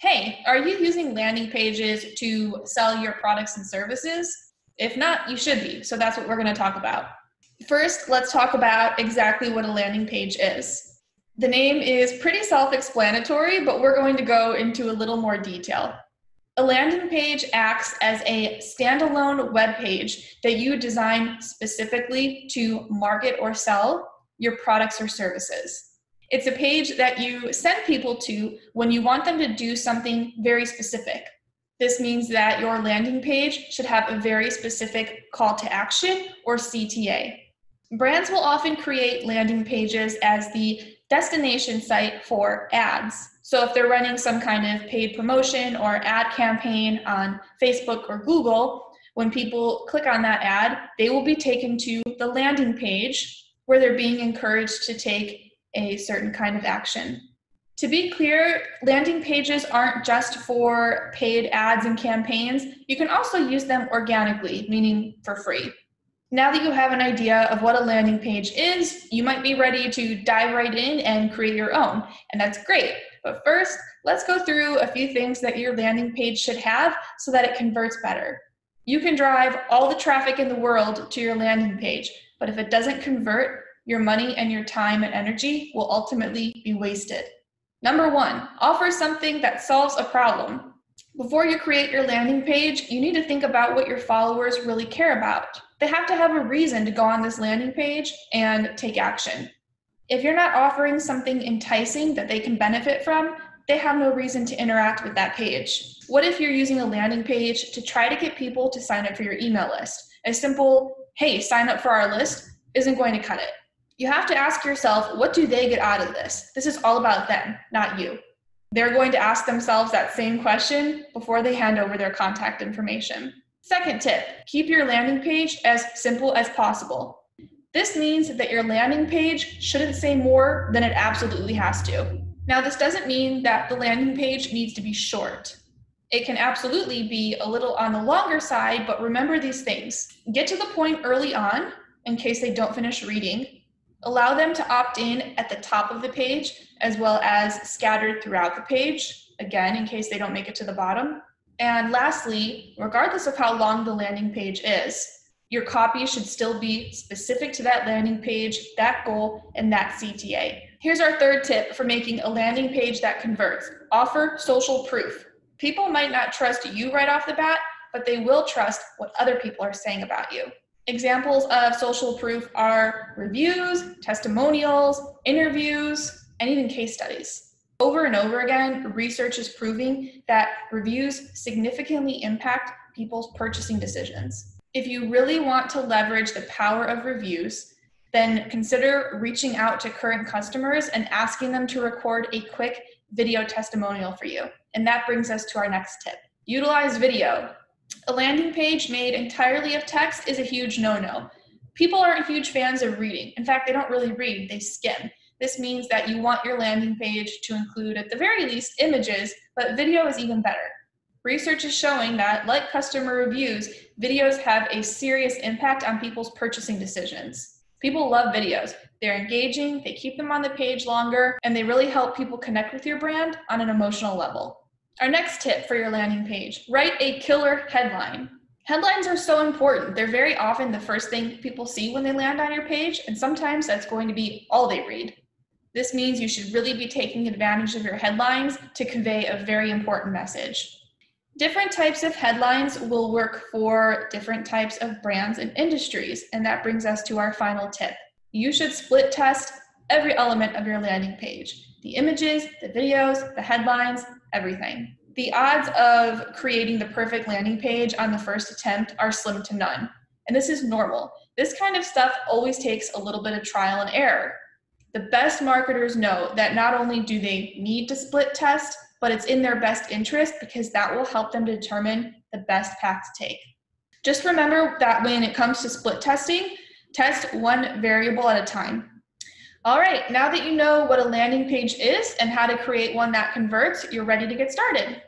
hey, are you using landing pages to sell your products and services? If not, you should be. So that's what we're going to talk about. First, let's talk about exactly what a landing page is. The name is pretty self explanatory, but we're going to go into a little more detail. A landing page acts as a standalone web page that you design specifically to market or sell your products or services. It's a page that you send people to when you want them to do something very specific. This means that your landing page should have a very specific call to action or CTA. Brands will often create landing pages as the destination site for ads. So if they're running some kind of paid promotion or ad campaign on Facebook or Google, when people click on that ad, they will be taken to the landing page where they're being encouraged to take a certain kind of action. To be clear, landing pages aren't just for paid ads and campaigns. You can also use them organically, meaning for free. Now that you have an idea of what a landing page is, you might be ready to dive right in and create your own, and that's great. But first, let's go through a few things that your landing page should have so that it converts better. You can drive all the traffic in the world to your landing page, but if it doesn't convert, your money and your time and energy will ultimately be wasted. Number one, offer something that solves a problem. Before you create your landing page, you need to think about what your followers really care about they have to have a reason to go on this landing page and take action. If you're not offering something enticing that they can benefit from, they have no reason to interact with that page. What if you're using a landing page to try to get people to sign up for your email list? A simple, hey, sign up for our list isn't going to cut it. You have to ask yourself, what do they get out of this? This is all about them, not you. They're going to ask themselves that same question before they hand over their contact information. Second tip, keep your landing page as simple as possible. This means that your landing page shouldn't say more than it absolutely has to. Now, this doesn't mean that the landing page needs to be short. It can absolutely be a little on the longer side, but remember these things. Get to the point early on in case they don't finish reading. Allow them to opt in at the top of the page as well as scattered throughout the page, again, in case they don't make it to the bottom. And lastly, regardless of how long the landing page is, your copy should still be specific to that landing page, that goal, and that CTA. Here's our third tip for making a landing page that converts offer social proof. People might not trust you right off the bat, but they will trust what other people are saying about you. Examples of social proof are reviews, testimonials, interviews, and even case studies. Over and over again, research is proving that reviews significantly impact people's purchasing decisions. If you really want to leverage the power of reviews, then consider reaching out to current customers and asking them to record a quick video testimonial for you. And that brings us to our next tip utilize video. A landing page made entirely of text is a huge no no. People aren't huge fans of reading. In fact, they don't really read, they skim. This means that you want your landing page to include, at the very least, images, but video is even better. Research is showing that, like customer reviews, videos have a serious impact on people's purchasing decisions. People love videos. They're engaging, they keep them on the page longer, and they really help people connect with your brand on an emotional level. Our next tip for your landing page write a killer headline. Headlines are so important. They're very often the first thing people see when they land on your page, and sometimes that's going to be all they read. This means you should really be taking advantage of your headlines to convey a very important message. Different types of headlines will work for different types of brands and industries, and that brings us to our final tip. You should split test every element of your landing page the images, the videos, the headlines, everything. The odds of creating the perfect landing page on the first attempt are slim to none, and this is normal. This kind of stuff always takes a little bit of trial and error. The best marketers know that not only do they need to split test, but it's in their best interest because that will help them determine the best path to take. Just remember that when it comes to split testing, test one variable at a time. All right, now that you know what a landing page is and how to create one that converts, you're ready to get started.